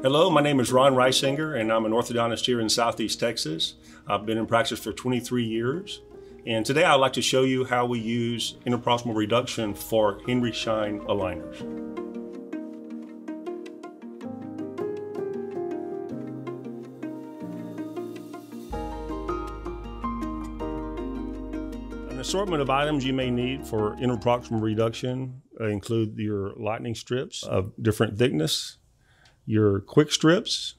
Hello, my name is Ron Risinger, and I'm an orthodontist here in Southeast Texas. I've been in practice for 23 years, and today I'd like to show you how we use interproximal reduction for Henry Schein aligners. An assortment of items you may need for interproximal reduction include your lightning strips of different thickness, your QwikStrips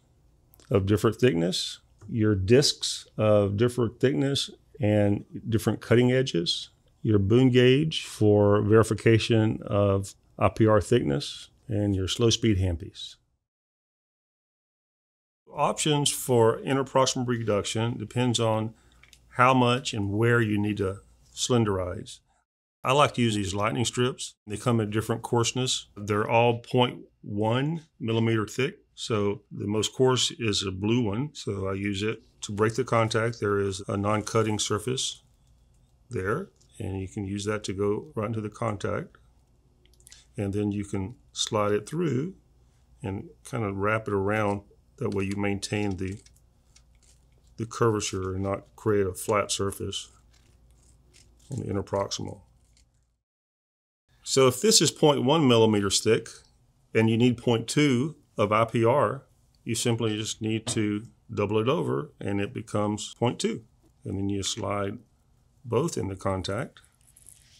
of different thickness, your discs of different thickness and different cutting edges, your boom gauge for verification of IPR thickness, and your slow speed handpiece. Options for interproximal reduction depends on how much and where you need to slenderize. I like to use these lightning strips. They come in different coarseness. They're all 0.1 millimeter thick. So the most coarse is a blue one. So I use it to break the contact. There is a non-cutting surface there. And you can use that to go right into the contact. And then you can slide it through and kind of wrap it around. That way you maintain the, the curvature and not create a flat surface on the interproximal. So if this is 0.1 millimeters thick and you need 0.2 of IPR, you simply just need to double it over and it becomes 0.2. And then you slide both into contact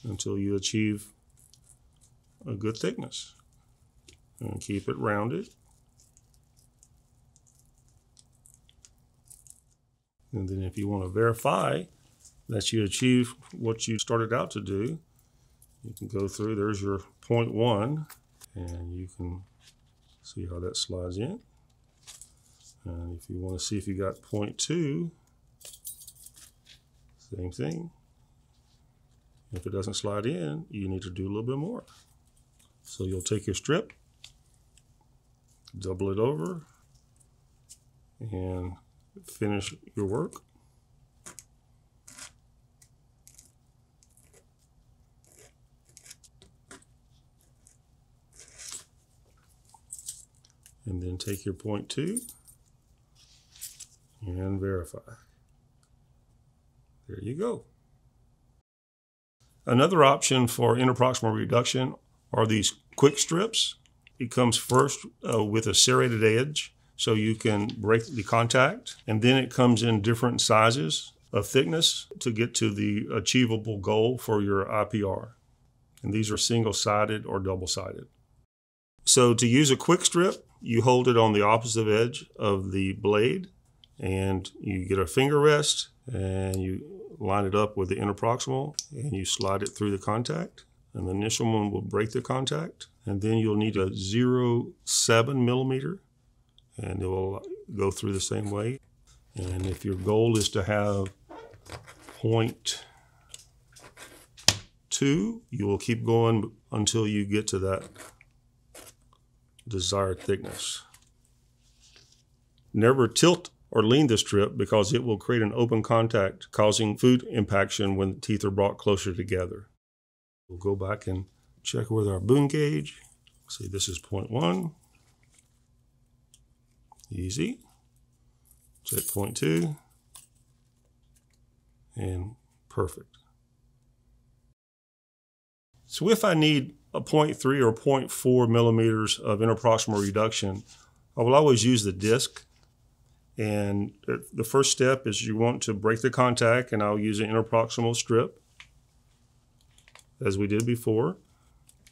until you achieve a good thickness. And keep it rounded. And then if you want to verify that you achieve what you started out to do, you can go through, there's your point one, and you can see how that slides in. And if you want to see if you got point two, same thing. If it doesn't slide in, you need to do a little bit more. So you'll take your strip, double it over, and finish your work. And then take your point two and verify. There you go. Another option for interproximal reduction are these QwikStrips. It comes first uh, with a serrated edge so you can break the contact and then it comes in different sizes of thickness to get to the achievable goal for your IPR. And these are single-sided or double-sided. So to use a QwikStrip, you hold it on the opposite edge of the blade and you get a finger rest and you line it up with the interproximal and you slide it through the contact. And the initial one will break the contact and then you'll need a 0.7 millimeter and it will go through the same way. And if your goal is to have point two you will keep going until you get to that desired thickness. Never tilt or lean the strip because it will create an open contact causing food impaction when teeth are brought closer together. We'll go back and check with our boom gauge. See, this is 0.1. Easy. Set 0.2. And perfect. So if I need a 0.3 or 0.4 millimeters of interproximal reduction, I will always use the disc. And the first step is you want to break the contact, and I'll use an interproximal strip, as we did before,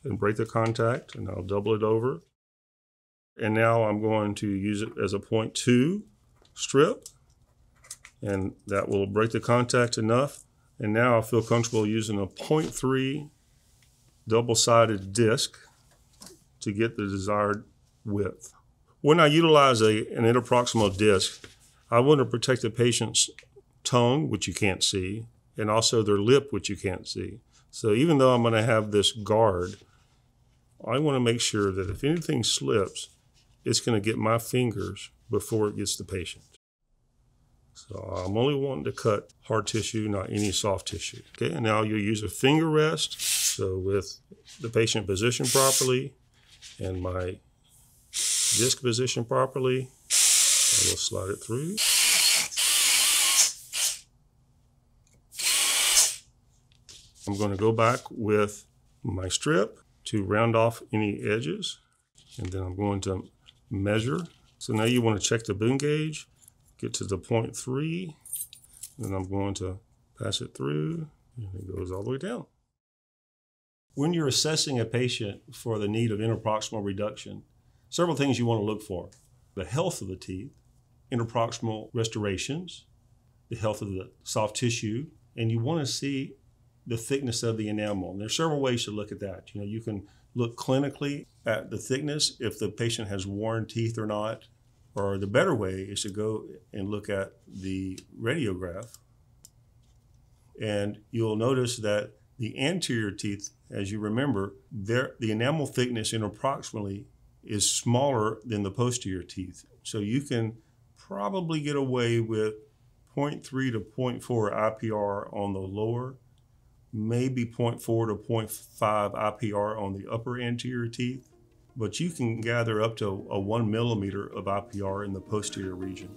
and break the contact, and I'll double it over. And now I'm going to use it as a 0.2 strip, and that will break the contact enough. And now I feel comfortable using a 0.3 double-sided disc to get the desired width. When I utilize a, an interproximal disc, I want to protect the patient's tongue, which you can't see, and also their lip, which you can't see. So even though I'm going to have this guard, I want to make sure that if anything slips, it's going to get my fingers before it gets the patient. So I'm only wanting to cut hard tissue, not any soft tissue. Okay, and now you'll use a finger rest. So uh, with the patient positioned properly and my disc position properly. I will slide it through. I'm going to go back with my strip to round off any edges. And then I'm going to measure. So now you want to check the boom gauge, get to the point three, and I'm going to pass it through, and it goes all the way down. When you're assessing a patient for the need of interproximal reduction, several things you want to look for. The health of the teeth, interproximal restorations, the health of the soft tissue, and you want to see the thickness of the enamel. And there's several ways to look at that. You know, you can look clinically at the thickness if the patient has worn teeth or not, or the better way is to go and look at the radiograph. And you'll notice that the anterior teeth, as you remember, the enamel thickness interproximally is smaller than the posterior teeth. So you can probably get away with 0.3 to 0.4 IPR on the lower maybe 0.4 to 0.5 IPR on the upper anterior teeth, but you can gather up to a one millimeter of IPR in the posterior region.